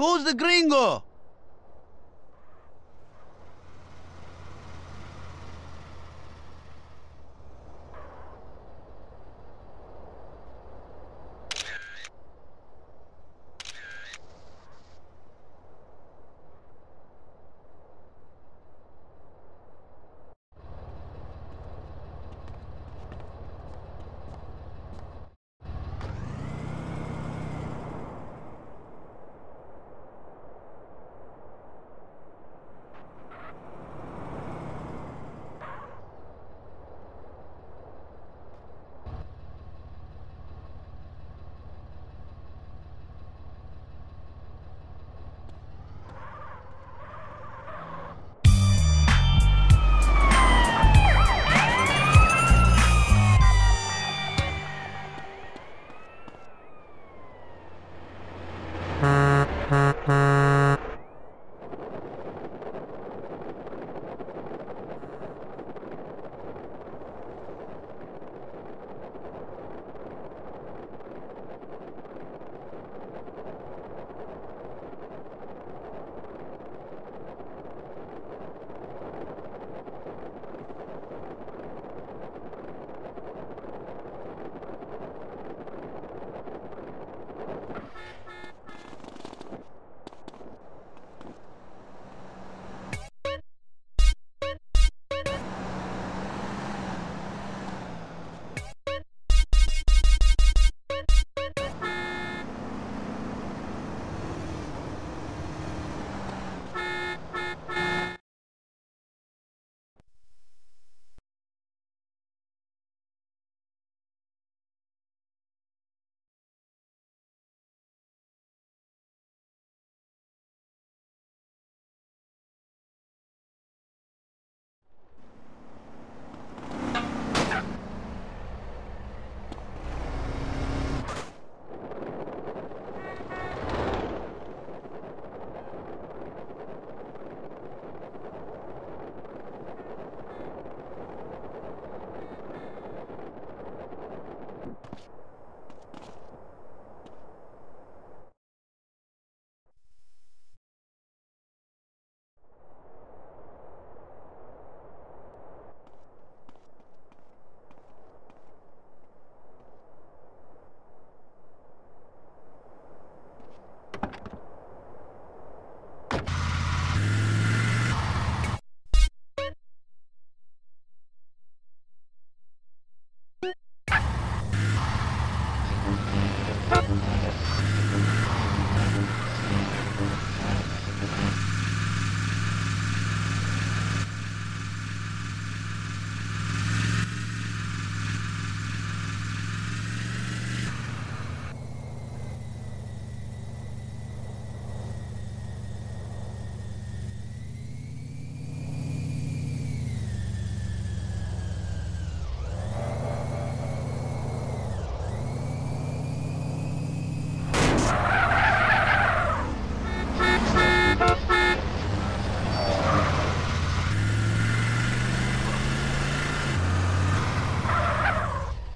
Who's the gringo?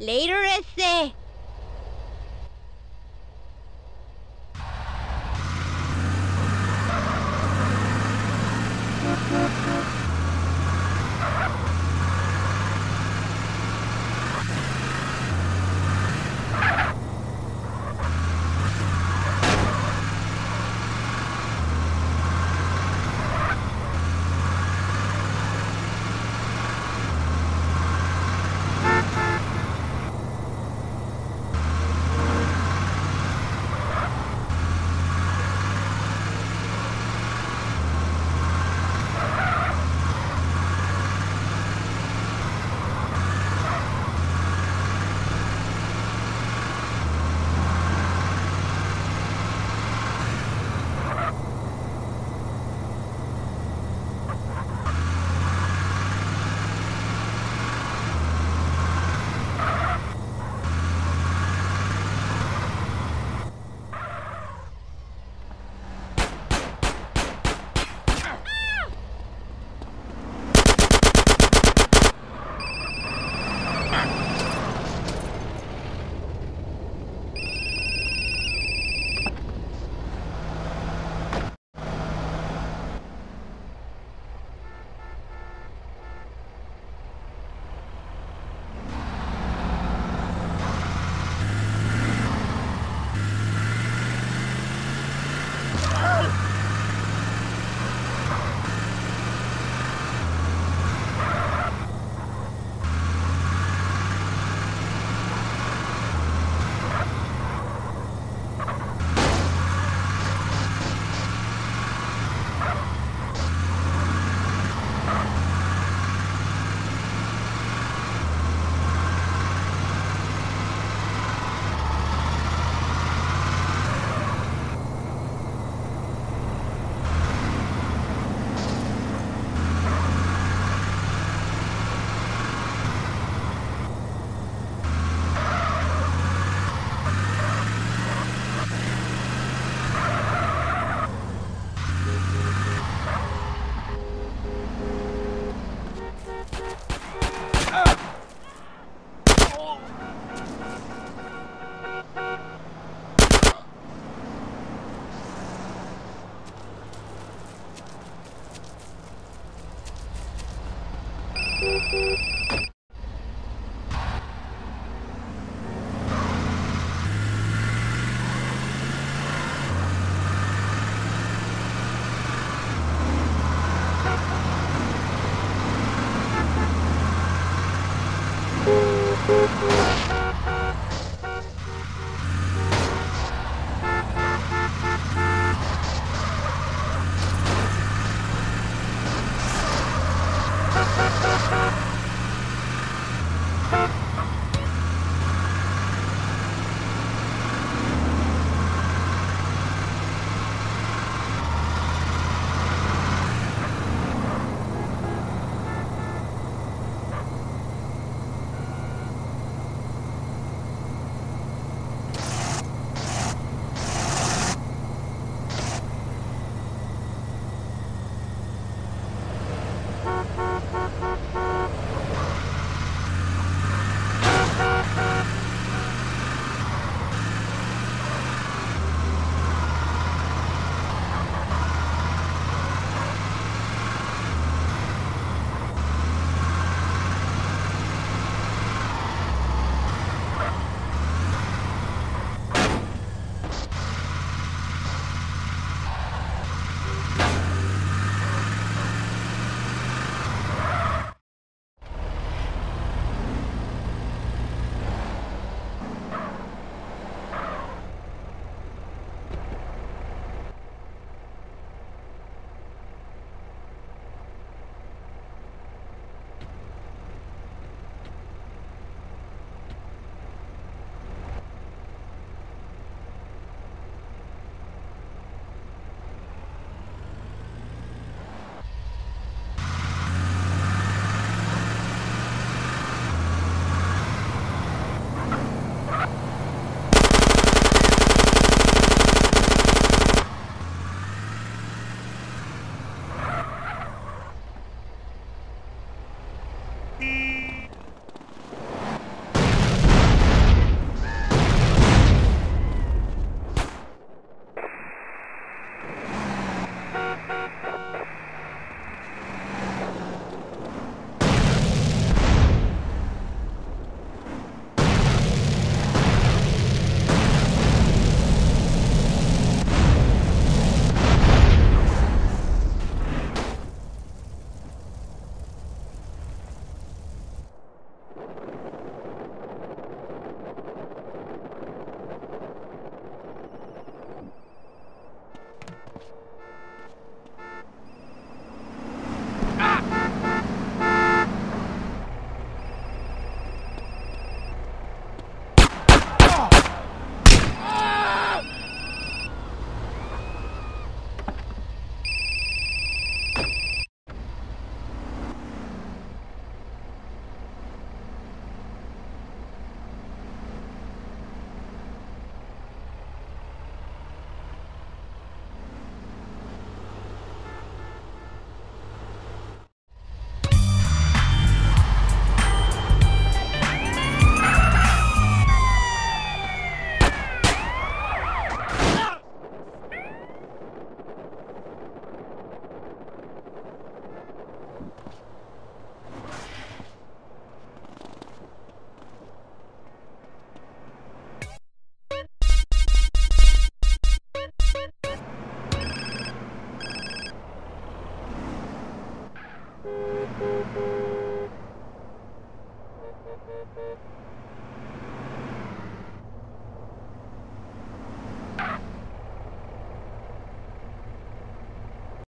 Later, ese. Thank